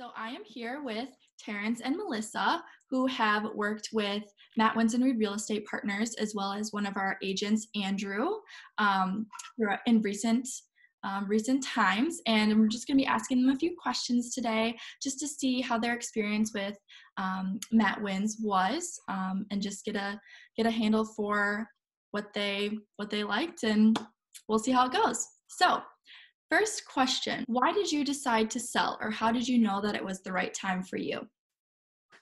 So I am here with Terrance and Melissa, who have worked with Matt Winzenried Real Estate Partners, as well as one of our agents, Andrew, um, in recent um, recent times. And I'm just going to be asking them a few questions today, just to see how their experience with um, Matt Wins was, um, and just get a get a handle for what they what they liked, and we'll see how it goes. So First question Why did you decide to sell, or how did you know that it was the right time for you?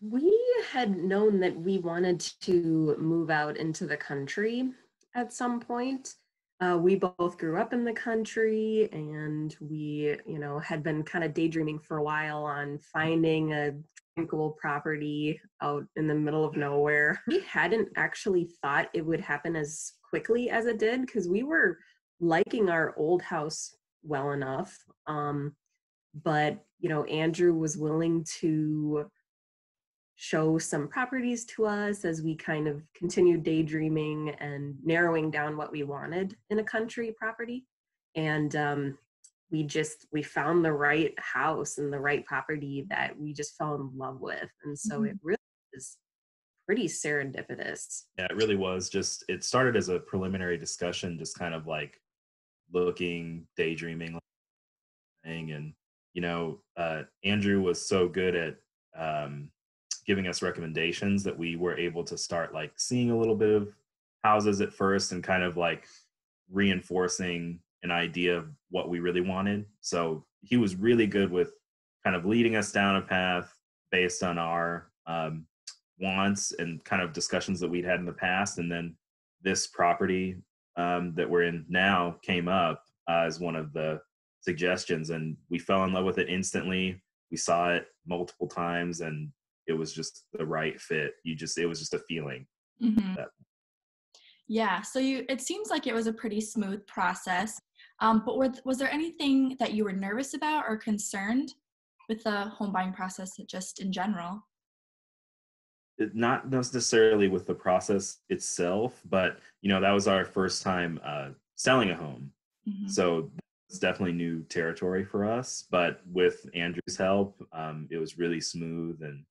We had known that we wanted to move out into the country at some point. Uh, we both grew up in the country and we, you know, had been kind of daydreaming for a while on finding a tranquil property out in the middle of nowhere. We hadn't actually thought it would happen as quickly as it did because we were liking our old house well enough. Um, but you know, Andrew was willing to show some properties to us as we kind of continued daydreaming and narrowing down what we wanted in a country property. And um, we just we found the right house and the right property that we just fell in love with, and so mm-hmm. it really is pretty serendipitous. Yeah, it really was. Just it started as a preliminary discussion, just kind of like looking, daydreaming, and you know, uh, Andrew was so good at um, giving us recommendations that we were able to start like seeing a little bit of houses at first and kind of like reinforcing an idea of what we really wanted. So he was really good with kind of leading us down a path based on our um, wants and kind of discussions that we'd had in the past. And then this property um, that we're in now came up uh, as one of the suggestions, and we fell in love with it instantly. We saw it multiple times, and it was just the right fit. You just it was just a feeling. Mm-hmm. Yeah. So you it seems like it was a pretty smooth process. Um, but were, was there anything that you were nervous about or concerned with the home buying process just in general? Not necessarily with the process itself, but you know that was our first time uh, selling a home, mm-hmm. so it's definitely new territory for us. But with Andrew's help, um, it was really smooth and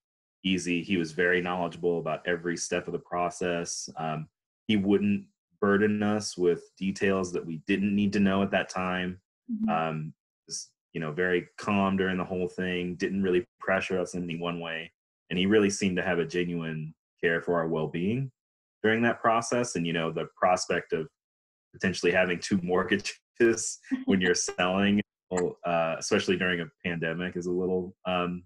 easy. He was very knowledgeable about every step of the process. Um, he wouldn't burden us with details that we didn't need to know at that time. Mm-hmm. Um, was, you know, very calm during the whole thing. Didn't really pressure us in any one way and he really seemed to have a genuine care for our well-being during that process and you know the prospect of potentially having two mortgages when you're selling uh, especially during a pandemic is a little um,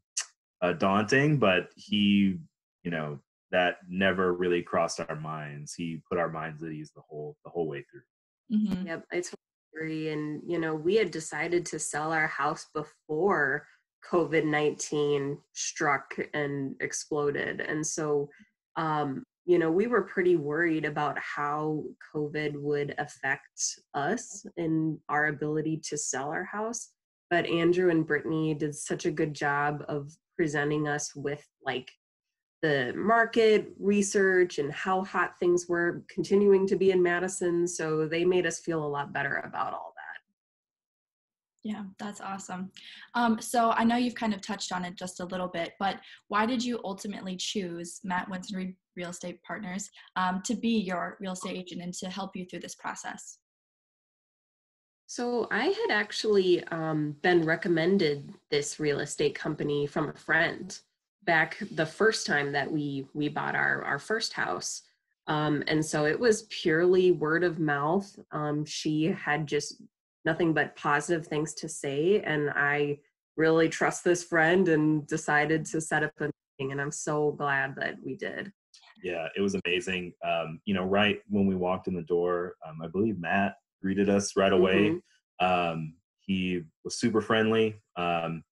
uh, daunting but he you know that never really crossed our minds he put our minds at ease the whole the whole way through mm-hmm. yep i totally agree and you know we had decided to sell our house before COVID 19 struck and exploded. And so, um, you know, we were pretty worried about how COVID would affect us and our ability to sell our house. But Andrew and Brittany did such a good job of presenting us with like the market research and how hot things were continuing to be in Madison. So they made us feel a lot better about all yeah, that's awesome. Um, so I know you've kind of touched on it just a little bit, but why did you ultimately choose Matt Winzenried Real Estate Partners um, to be your real estate agent and to help you through this process? So I had actually um, been recommended this real estate company from a friend back the first time that we we bought our our first house. Um, and so it was purely word of mouth. Um, she had just nothing but positive things to say. And I really trust this friend and decided to set up a meeting. And I'm so glad that we did. Yeah, it was amazing. Um, you know, right when we walked in the door, um, I believe Matt greeted us right away. Mm-hmm. Um, he was super friendly. Um,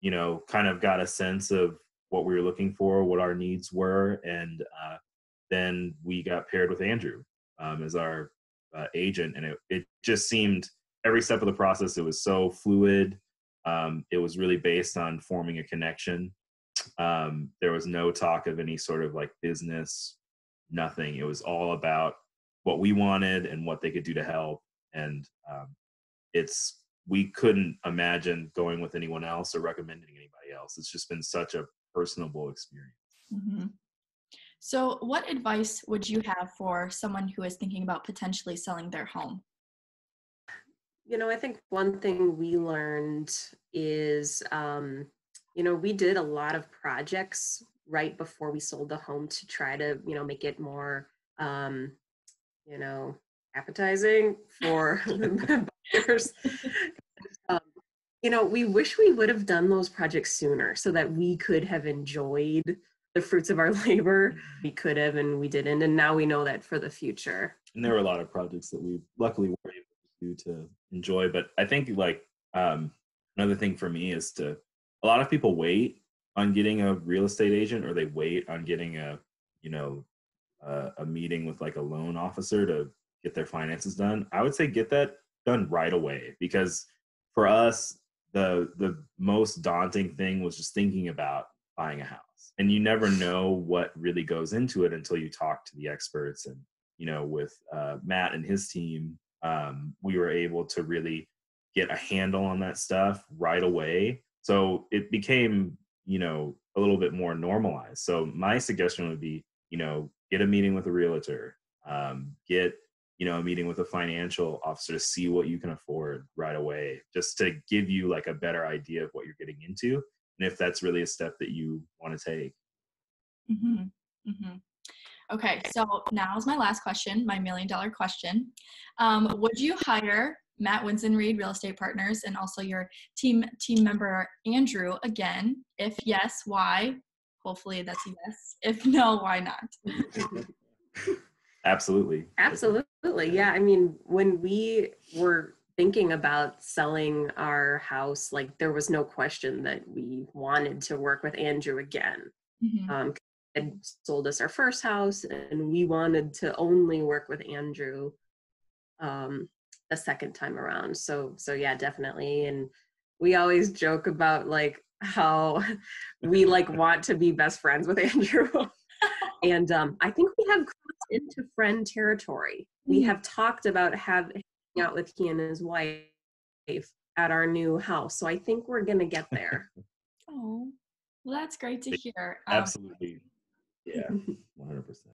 you know, kind of got a sense of what we were looking for, what our needs were, and uh, then we got paired with Andrew um, as our uh, agent, and it it just seemed every step of the process it was so fluid um, it was really based on forming a connection um, there was no talk of any sort of like business nothing it was all about what we wanted and what they could do to help and um, it's we couldn't imagine going with anyone else or recommending anybody else. It's just been such a personable experience. Mm-hmm. So, what advice would you have for someone who is thinking about potentially selling their home? You know, I think one thing we learned is, um, you know, we did a lot of projects right before we sold the home to try to, you know, make it more, um, you know, appetizing for the buyers. um, you know, we wish we would have done those projects sooner so that we could have enjoyed the fruits of our labor. We could have and we didn't. And now we know that for the future. And there were a lot of projects that we luckily were to to enjoy. But I think like um, another thing for me is to a lot of people wait on getting a real estate agent or they wait on getting a you know uh, a meeting with like a loan officer to get their finances done i would say get that done right away because for us the the most daunting thing was just thinking about buying a house and you never know what really goes into it until you talk to the experts and you know with uh, matt and his team um, we were able to really get a handle on that stuff right away so it became you know a little bit more normalized so my suggestion would be you know get a meeting with a realtor um, get you know a meeting with a financial officer to see what you can afford right away just to give you like a better idea of what you're getting into and if that's really a step that you want to take mm-hmm. Mm-hmm. Okay so now is my last question my million dollar question um, would you hire matt Winzenried real estate partners and also your team team member andrew again if yes why hopefully that's a yes if no why not Absolutely. Absolutely. Yeah. I mean, when we were thinking about selling our house, like there was no question that we wanted to work with Andrew again. Mm-hmm. Um, had sold us our first house, and we wanted to only work with Andrew um, a second time around. So, so yeah, definitely. And we always joke about like how we like want to be best friends with Andrew. and um, I think we have crossed into friend territory. We hmm. have talked about having out with he and his wife at our new house, so I think we're gonna get there. oh, well, that's great to hear. Um, Absolutely, yeah, one hundred percent.